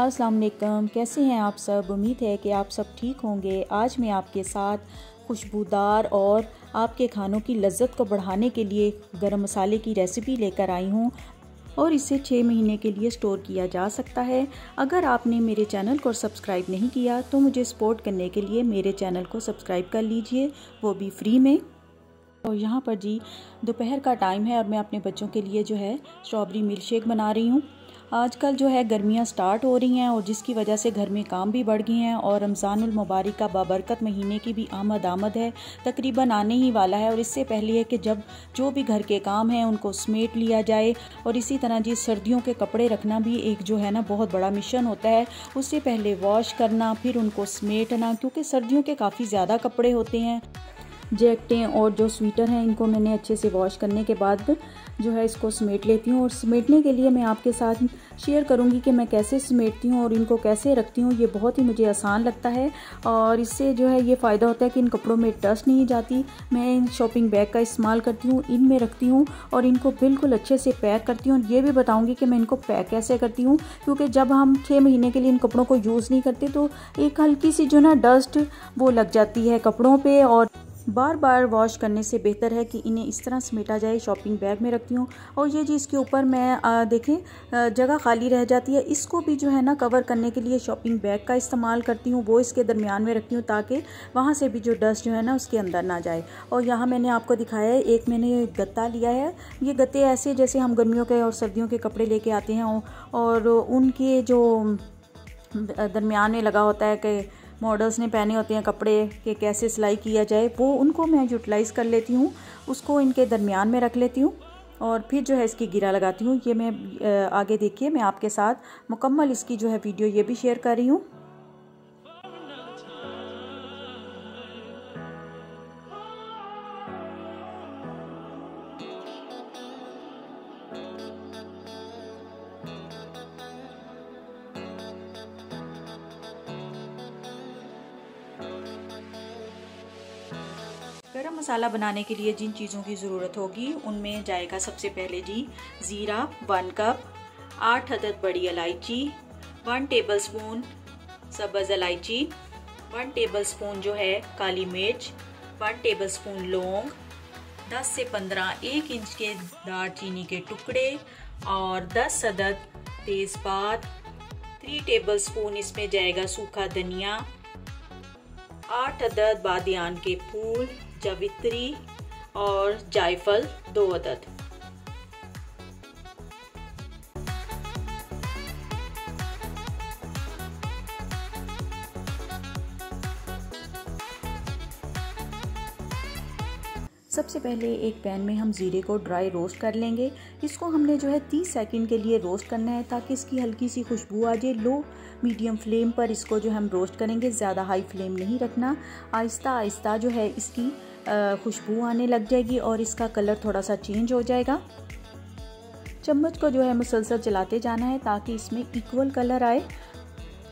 अस्सलाम कैसे हैं आप सब? उम्मीद है कि आप सब ठीक होंगे। आज मैं आपके साथ खुशबूदार और आपके खानों की लज्जत को बढ़ाने के लिए गरम मसाले की रेसिपी लेकर आई हूँ और इसे छः महीने के लिए स्टोर किया जा सकता है। अगर आपने मेरे चैनल को सब्सक्राइब नहीं किया तो मुझे सपोर्ट करने के लिए मेरे चैनल को सब्सक्राइब कर लीजिए। वो भी फ्री में। और यहाँ पर जी, दोपहर का टाइम है और मैं अपने बच्चों के लिए जो है स्ट्रॉबेरी मिल्क शेक बना रही हूँ। आजकल जो है गर्मियाँ स्टार्ट हो रही हैं और जिसकी वजह से घर में काम भी बढ़ गए हैं और रमज़ानुल मुबारक का बाबरकत महीने की भी आमद आमद है, तकरीबन आने ही वाला है और इससे पहले है कि जब जो भी घर के काम हैं उनको समेट लिया जाए और इसी तरह जी सर्दियों के कपड़े रखना भी एक जो है ना बहुत बड़ा मिशन होता है, उससे पहले वॉश करना, फिर उनको समेटना, क्योंकि सर्दियों के काफ़ी ज़्यादा कपड़े होते हैं। जैकटें और जो स्वेटर हैं, इनको मैंने अच्छे से वॉश करने के बाद जो है इसको समेट लेती हूँ। और समेटने के लिए मैं आपके साथ शेयर करूँगी कि मैं कैसे समेटती हूँ और इनको कैसे रखती हूँ। ये बहुत ही मुझे आसान लगता है और इससे जो है ये फ़ायदा होता है कि इन कपड़ों में डस्ट नहीं जाती। मैं इन शॉपिंग बैग का इस्तेमाल करती हूँ, इन में रखती हूँ और इनको बिल्कुल अच्छे से पैक करती हूँ। और ये भी बताऊँगी कि मैं इनको पैक कैसे करती हूँ, क्योंकि जब हम छः महीने के लिए इन कपड़ों को यूज़ नहीं करते तो एक हल्की सी जो ना डस्ट वो लग जाती है कपड़ों पर और बार बार वॉश करने से बेहतर है कि इन्हें इस तरह समेटा जाए, शॉपिंग बैग में रखती हूँ। और ये जी इसके ऊपर मैं देखें जगह खाली रह जाती है। इसको भी जो है ना कवर करने के लिए शॉपिंग बैग का इस्तेमाल करती हूँ। वो इसके दरमियान में रखती हूँ ताकि वहाँ से भी जो डस्ट जो है ना उसके अंदर ना जाए। और यहाँ मैंने आपको दिखाया है, एक मैंने गत्ता लिया है। ये गत्ते ऐसे जैसे हम गर्मियों के और सर्दियों के कपड़े लेके आते हैं और उनके जो दरमियान में लगा होता है कि मॉडल्स ने पहने होते हैं कपड़े के कैसे सिलाई किया जाए, वो उनको मैं यूटिलाइज़ कर लेती हूँ, उसको इनके दरमियान में रख लेती हूँ और फिर जो है इसकी गिरा लगाती हूँ। ये मैं आगे देखिए मैं आपके साथ मुकम्मल इसकी जो है वीडियो ये भी शेयर कर रही हूँ। गरम मसाला बनाने के लिए जिन चीज़ों की ज़रूरत होगी, उनमें जाएगा सबसे पहले जी ज़ीरा, वन कप, आठ अदद बड़ी इलायची, वन टेबल स्पून सब्ज़ इलायची, वन टेबल स्पून जो है काली मिर्च, वन टेबल स्पून लौंग 10 से 15 एक इंच के दालचीनी के टुकड़े और 10 अदद तेज़पात थ्री टेबल स्पून इसमें जाएगा सूखा धनिया, आठ अदद बादियान के फूल जावित्री और जायफल दो अदद। सबसे पहले एक पैन में हम ज़ीरे को ड्राई रोस्ट कर लेंगे। इसको हमने जो है 30 सेकंड के लिए रोस्ट करना है ताकि इसकी हल्की सी खुशबू आ जाए। लो, मीडियम फ्लेम पर इसको जो हम रोस्ट करेंगे, ज़्यादा हाई फ्लेम नहीं रखना। आहिस्ता आहिस्ता जो है इसकी खुशबू आने लग जाएगी और इसका कलर थोड़ा सा चेंज हो जाएगा। चम्मच को जो है मुसलसल चलाते जाना है ताकि इसमें इक्वल कलर आए।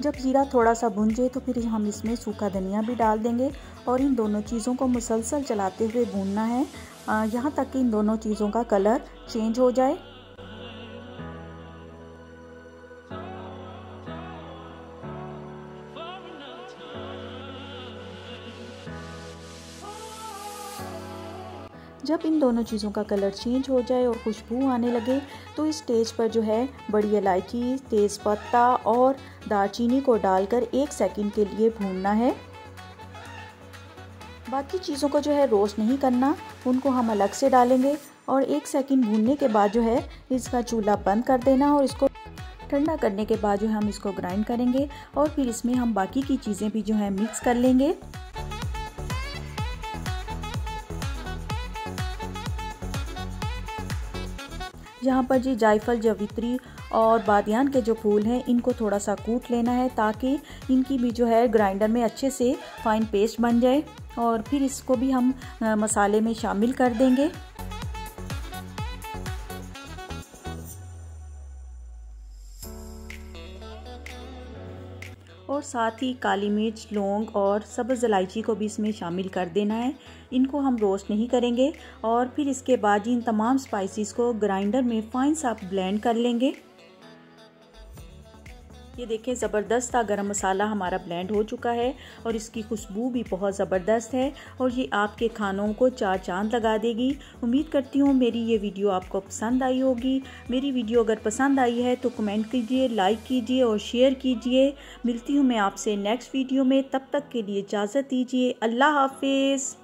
जब ज़ीरा थोड़ा सा भुन जाए तो फिर हम इसमें सूखा धनिया भी डाल देंगे और इन दोनों चीज़ों को मुसलसल चलाते हुए भूनना है। यहाँ तक कि इन दोनों चीज़ों का कलर चेंज हो जाए। जब इन दोनों चीज़ों का कलर चेंज हो जाए और खुशबू आने लगे तो इस स्टेज पर जो है, बड़ी इलायची तेज़पत्ता और दालचीनी को डालकर एक सेकंड के लिए भूनना है। बाकी चीज़ों को जो है रोस्ट नहीं करना, उनको हम अलग से डालेंगे और एक सेकंड भूनने के बाद जो है, इसका चूल्हा बंद कर देना और इसको ठंडा करने के बाद जो है, हम इसको ग्राइंड करेंगे और फिर इसमें हम बाकी की चीज़ें भी जो है मिक्स कर लेंगे। यहाँ पर जी जायफल, जवित्री और बादियान के जो फूल हैं, इनको थोड़ा सा कूट लेना है ताकि इनकी भी जो है ग्राइंडर में अच्छे से फाइन पेस्ट बन जाए और फिर इसको भी हम मसाले में शामिल कर देंगे। और साथ ही काली मिर्च, लौंग और सब्ज़ इलायची को भी इसमें शामिल कर देना है। इनको हम रोस्ट नहीं करेंगे और फिर इसके बाद इन तमाम स्पाइसेस को ग्राइंडर में फाइन सा ब्लेंड कर लेंगे। ये देखें, ज़बरदस्त सा गरम मसाला हमारा ब्लेंड हो चुका है और इसकी खुशबू भी बहुत ज़बरदस्त है और ये आपके खानों को चार चाँद लगा देगी। उम्मीद करती हूँ मेरी ये वीडियो आपको पसंद आई होगी। मेरी वीडियो अगर पसंद आई है तो कमेंट कीजिए लाइक कीजिए और शेयर कीजिए। मिलती हूँ मैं आपसे नेक्स्ट वीडियो में। तब तक के लिए इजाज़त दीजिए। अल्लाह हाफिज़।